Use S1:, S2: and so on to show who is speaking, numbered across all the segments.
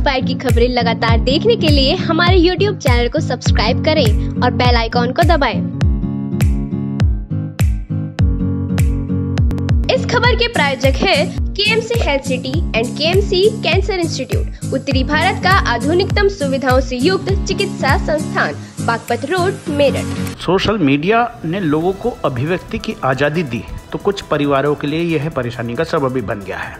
S1: First bite की खबरें लगातार देखने के लिए हमारे यूट्यूब चैनल को सब्सक्राइब करें और बेल आइकॉन को दबाएँ। इस खबर के प्रायोजक है KMC health city and KMC cancer institute, उत्तरी भारत का आधुनिकतम सुविधाओं से युक्त चिकित्सा संस्थान, Baghpat road, Meerut
S2: social media ने लोगों को अभिव्यक्ति की आज़ादी दी तो कुछ परिवारों के लिए यह परेशानी का सबब भी बन गया है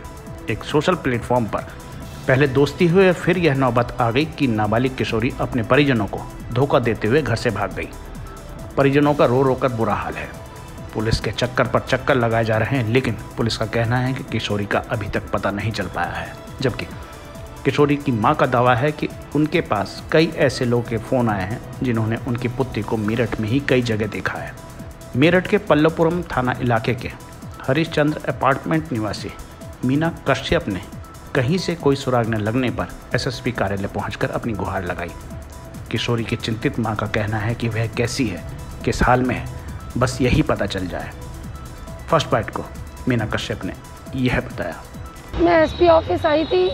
S2: एक सोशल प्लेटफॉर्म पर पहले दोस्ती हुए फिर यह नौबत आ गई कि नाबालिग किशोरी अपने परिजनों को धोखा देते हुए घर से भाग गई। परिजनों का रो रो कर बुरा हाल है। पुलिस के चक्कर पर चक्कर लगाए जा रहे हैं, लेकिन पुलिस का कहना है कि किशोरी का अभी तक पता नहीं चल पाया है। जबकि किशोरी की माँ का दावा है कि उनके पास कई ऐसे लोग के फ़ोन आए हैं, जिन्होंने उनकी पुत्री को मेरठ में ही कई जगह देखा है। मेरठ के पल्लवपुरम थाना इलाके के हरिश्चंद्र अपार्टमेंट निवासी मीना कश्यप ने कहीं से कोई सुराग न लगने पर एसएसपी कार्यालय पहुंचकर अपनी गुहार लगाई। किशोरी की चिंतित माँ का कहना है कि वह कैसी है, किस हाल में है, बस यही पता चल जाए। फ़र्स्ट बाइट को मीना कश्यप ने यह बताया।
S3: मैं एसपी ऑफ़िस आई थी,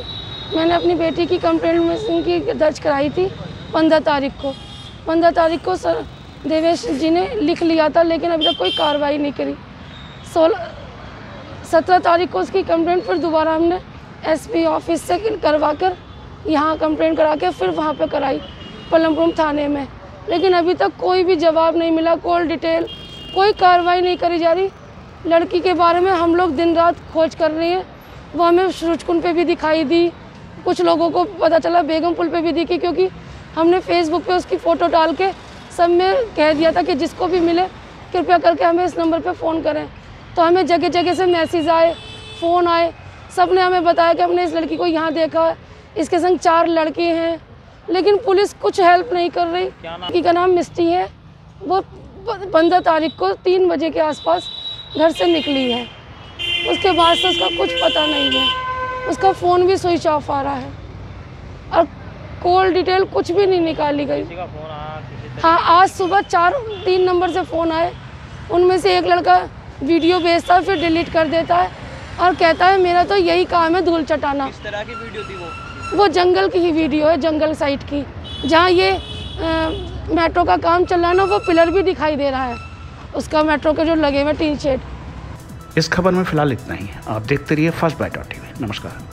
S3: मैंने अपनी बेटी की कंप्लेंट में की दर्ज कराई थी पंद्रह तारीख को। पंद्रह तारीख को सर देवेश जी ने लिख लिया था, लेकिन अभी तक कोई कार्रवाई नहीं करी। सोलह, सत्रह तारीख को उसकी कंप्लेंट फिर दोबारा हमने एसपी ऑफ़िस से करवा कर यहाँ कंप्लेंट करा के फिर वहाँ पे कराई पलमपुरम थाने में। लेकिन अभी तक कोई भी जवाब नहीं मिला कॉल डिटेल कोई कार्रवाई नहीं करी जा रही। लड़की के बारे में हम लोग दिन रात खोज कर रहे हैं। वो हमें सुरजकुंड पे भी दिखाई दी, कुछ लोगों को पता चला, बेगम पुल पे भी दिखी, क्योंकि हमने फेसबुक पे उसकी फ़ोटो डाल के सब में कह दिया था कि जिसको भी मिले, कृपया करके हमें इस नंबर पे फ़ोन करें। तो हमें जगह जगह से मैसेज आए फ़ोन आए सबने हमें बताया कि हमने इस लड़की को यहाँ देखा इसके संग चार लड़के हैं। लेकिन पुलिस कुछ हेल्प नहीं कर रही। लड़की का नाम मिस्टी है। वो पंद्रह तारीख को तीन बजे के आसपास घर से निकली है। उसके बाद से उसका कुछ पता नहीं है। उसका फ़ोन भी स्विच ऑफ़ आ रहा है। और कॉल डिटेल कुछ भी नहीं निकाली गई। हाँ आज सुबह चार तीन नंबर से फ़ोन आए। उनमें से एक लड़का वीडियो भेजता है फिर डिलीट कर देता है। और कहता है मेरा तो यही काम है धूल चटाना।
S4: किस तरह की वीडियो थी वो?
S3: वो जंगल की ही वीडियो है जंगल साइड की। जहाँ ये मेट्रो का काम चल रहा है ना वो पिलर भी दिखाई दे रहा है। उसका मेट्रो के जो लगे हुए टीन शेड।
S2: इस खबर में फ़िलहाल इतना ही है। आप देखते रहिए फ़र्स्ट बाइट टीवी नमस्कार।